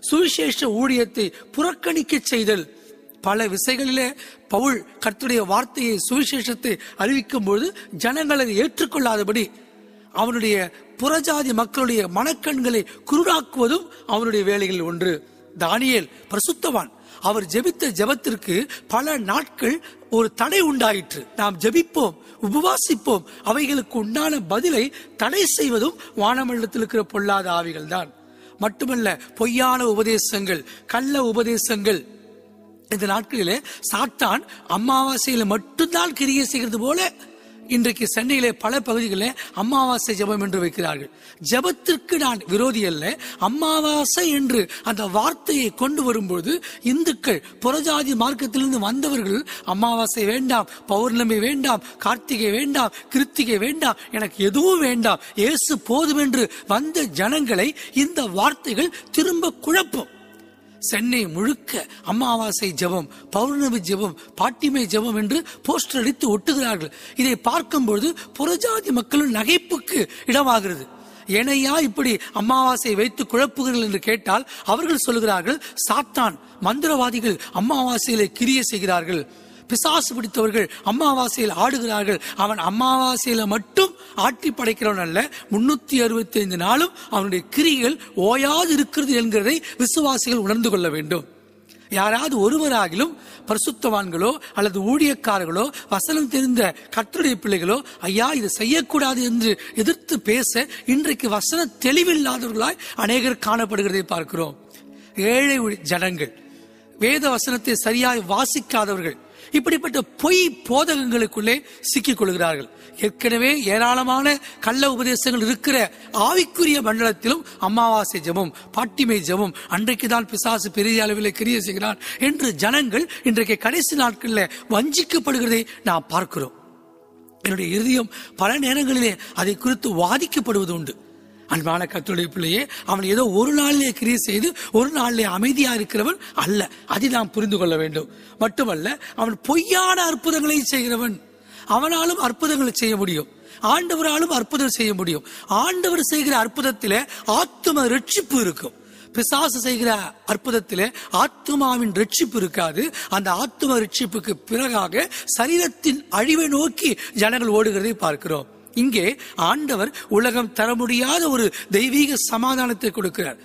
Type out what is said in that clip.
சுவிசேஷ ஊழியத்தை புறக்கணிக்க செய்தல். பல விசைகளிலே பவுல் கர்த்துடைய வார்த்தையை சுவிசேஷத்தை அறிவிக்கும் பொழுது ஜனங்களை ஏற்றுக்கொள்ளாதபடி அவனுடைய புறஜாதி மக்களுடைய மனக்கண்களை குருடாக்குவதும் அவனுடைய வேலைகளில் ஒன்று. தானியல் பிரசுத்தவான். அவர் ஜெபித்த ஜெபத்திற்கு பல நாட்கள் ஒரு தடை உண்டாயிற்று. நாம் ஜெபிப்போம் உபவாசிப்போம் அவைகளுக்கு உண்டான பதிலை தடை செய்வதும் வானமண்டலத்தில் இருக்கிற பொல்லாத ஆவிகள் தான் மட்டுமல்ல பொய்யான உபதேசங்கள் கள்ள உபதேசங்கள். இந்த நாட்களிலே சாத்தான் அமாவாசையில மட்டும்தான் கிரியை செய்கிறது போல இன்றைக்கு சென்னையிலே பல பகுதிகளில் அமாவாசை ஜெபம் என்று வைக்கிறார்கள். ஜெபத்திற்கு நான் விரோதி அல்ல அமாவாசை என்று அந்த வார்த்தையை கொண்டு வரும்போது இந்துக்கள் புறஜாதி மார்க்கத்திலிருந்து வந்தவர்கள் அமாவாசை வேண்டாம் பௌர்ணமி வேண்டாம் கார்த்திகை வேண்டாம் கிருத்திகை வேண்டாம் எனக்கு எதுவும் வேண்டாம் இயேசு போதும் என்று வந்த ஜனங்களை இந்த வார்த்தைகள் திரும்ப குழப்பம். சென்னை முழுக்க அமாவாசை ஜெபம் பௌர்ணமி ஜெபம் பாட்டிமை ஜெபம் என்று போஸ்டர் அடித்து ஒட்டுகிறார்கள். இதை பார்க்கும்பொழுது புறஜாதி மக்களின் நகைப்புக்கு இடமாகிறது. என்னையா இப்படி அமாவாசை வைத்து குழப்புகிறீர்கள் என்று கேட்டால் அவர்கள் சொல்கிறார்கள் சாத்தான் மந்திரவாதிகள் அமாவாசையிலே கிரிய செய்கிறார்கள். பிசாசு பிடித்தவர்கள் அமாவாசையில் ஆடுகிறார்கள். அவன் அமாவாசையில் மட்டும் ஆட்டி படைக்கிறவன் அல்ல. முன்னூத்தி அறுபத்தி ஐந்து நாளும் அவனுடைய கிரிகள் ஓயாது இருக்கிறது என்கிறதை விசுவாசிகள் உணர்ந்து கொள்ள வேண்டும். யாராவது ஒருவராகிலும் பரிசுத்தவான்களோ அல்லது ஊழியக்காரர்களோ வசனம் தெரிந்த கற்றுடைய பிள்ளைகளோ ஐயா இது செய்யக்கூடாது என்று எதிர்த்து பேச இன்றைக்கு வசன தெளிவில்லாதவர்களாய் அநேகர் காணப்படுகிறதை பார்க்கிறோம். ஏழை ஜனங்கள். வேத வசனத்தை சரியாய் வாசிக்காதவர்கள். இப்படிப்பட்ட பொய் போதகங்களுக்குள்ளே சிக்கிக் கொள்கிறார்கள். ஏற்கனவே ஏராளமான கள்ள உபதேசங்கள் இருக்கிற ஆவிக்குரிய மண்டலத்திலும் அமாவாசை ஜெபம் பாட்டிமை ஜபம் அன்றைக்கு தான் பிசாசு பெரிய அளவில் கிரிய செய்கிறான் என்று ஜனங்கள் இன்றைக்கு கடைசி நாட்களில் வஞ்சிக்கப்படுகிறதை நாம் பார்க்கிறோம். என்னுடைய இறுதியம் பல நேரங்களிலே அதை குறித்து வாதிக்கப்படுவது உண்டு. அன்பான கத்துடைய பிள்ளையே அவன் ஏதோ ஒரு நாளிலே கிரியை செய்து ஒரு நாளிலே அமைதியா இருக்கிறவன் அல்ல. அதை நாம் புரிந்து கொள்ள வேண்டும். மட்டுமல்ல அவன் பொய்யான அற்புதங்களை செய்கிறவன். அவனாலும் அற்புதங்களை செய்ய முடியும். ஆண்டவராலும் அற்புதம் செய்ய முடியும். ஆண்டவர் செய்கிற அற்புதத்திலே ஆத்தும ரட்சிப்பு இருக்கும். பிசாசு செய்கிற அற்புதத்திலே ஆத்மாவின் ரட்சிப்பு இருக்காது. அந்த ஆத்ம ரட்சிப்புக்கு பிறகாக சரீரத்தின் அழிவை நோக்கி ஜனங்கள் ஓடுகிறதை பார்க்கிறோம். இங்கே ஆண்டவர் உலகம் தர முடியாத ஒரு தெய்வீக சமாதானத்தை கொடுக்கிறார்.